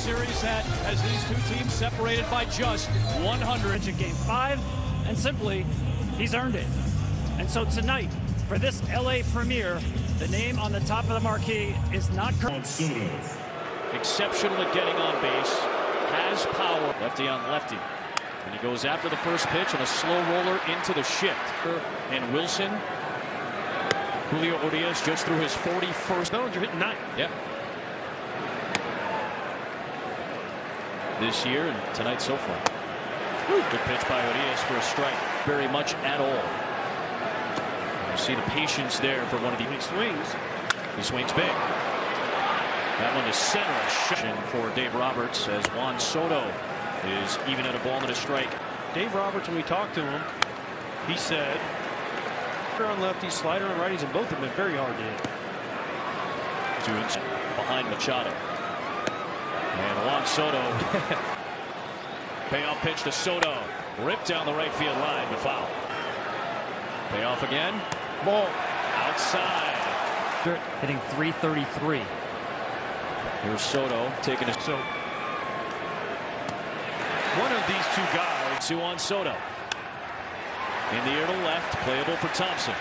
series that as these two teams separated by just 100. in game five, and simply, he's earned it. And so tonight, for this LA premiere, the name on the top of the marquee is not Kurt. Exceptional at getting on base, has power. Lefty on lefty. And he goes after the first pitch on a slow roller into the shift. And Wilson, Julio Urias just threw his 41st. Bellinger hitting nine. Yep. This year and tonight so far. Good pitch by Urias for a strike. Very much at all. You see the patience there for one of the He swings. He swings big. That one to center. A shot for Dave Roberts as Juan Soto is even at a ball and a strike. Dave Roberts, when we talked to him, he said, on lefties, slider on righties, and both have been very hard to hit. behind Machado. And Juan Soto. Payoff pitch to Soto. Ripped down the right field line, but foul. Payoff again. Ball outside. Hitting 333. Here's Soto taking a So, one of these two guys, to on Soto. In the air to left, playable for Thompson.